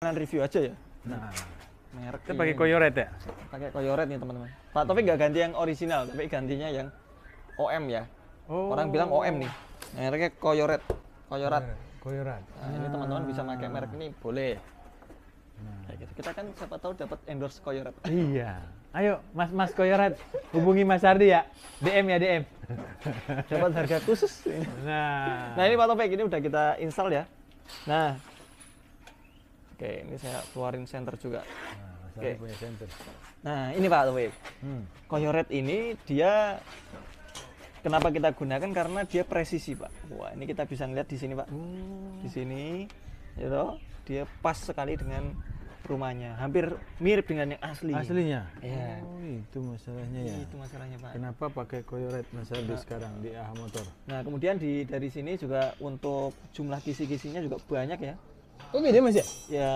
Kalian review aja ya. Nah, Merek kita pakai ini. koyoret ya? pakai koyoret nih teman-teman. Pak Taufik nggak ganti yang original, tapi gantinya yang OM ya. Oh. Orang bilang OM nih. Mereknya koyoret. Koyorat. Koyorat. Nah, ini teman-teman bisa pakai merek ini boleh. Nah. Kayak gitu. Kita kan siapa tahu dapat endorse koyoret. Iya. Ayo, Mas Mas Koyorat, hubungi Mas Ardi ya. DM ya DM. dapat harga khusus. Nah. Nah ini Pak Taufik ini udah kita install ya. Nah, oke ini saya keluarin center juga. Nah, Oke. Punya center. Nah ini Pak Hmm. Koyoret ini dia kenapa kita gunakan karena dia presisi Pak. Wah ini kita bisa lihat di sini Pak. Oh. Di sini, gitu, dia pas sekali dengan rumahnya, hampir mirip dengan yang asli. Aslinya? Iya. Oh, itu masalahnya ya. Itu masalahnya Pak. Kenapa pakai koyoret Mas Ardi sekarang di AHA Motor? Nah kemudian di dari sini juga untuk jumlah kisi-kisinya juga banyak ya. Oh, beda Mas ya? Ya